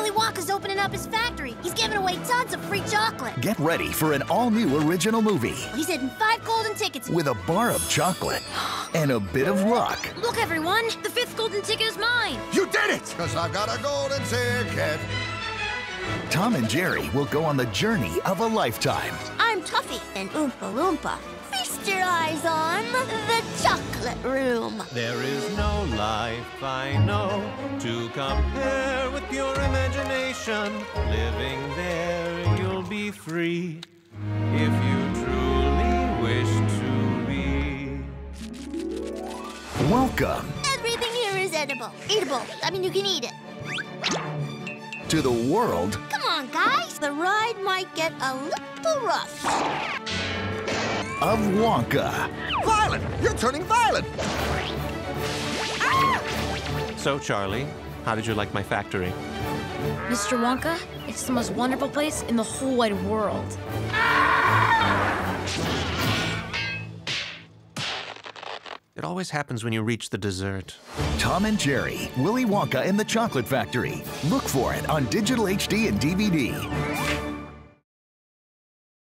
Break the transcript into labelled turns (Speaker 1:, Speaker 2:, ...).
Speaker 1: Willy Wonka's opening up his factory. He's giving away tons of free chocolate.
Speaker 2: Get ready for an all-new original movie
Speaker 1: He's hitting five golden tickets.
Speaker 2: with a bar of chocolate and a bit of luck.
Speaker 1: Look, everyone, the fifth golden ticket is mine.
Speaker 3: You did it! Because I've got a golden ticket.
Speaker 2: Tom and Jerry will go on the journey of a lifetime.
Speaker 1: I'm Tuffy and Oompa Loompa. Feast your eyes on the chocolate room.
Speaker 4: There is no life I know to compare with your imagination. Living there, you'll be free if you truly wish to be.
Speaker 2: Welcome
Speaker 1: Everything here is edible. Eatable. I mean, you can eat it.
Speaker 2: to the world
Speaker 1: Come on, guys. The ride might get a little rough.
Speaker 2: of Wonka.
Speaker 3: Violet! You're turning violet! Ah!
Speaker 4: So, Charlie, how did you like my factory?
Speaker 5: Mr. Wonka, it's the most wonderful place in the whole wide world.
Speaker 4: It always happens when you reach the dessert.
Speaker 2: Tom and Jerry, Willy Wonka and the Chocolate Factory. Look for it on digital HD and DVD.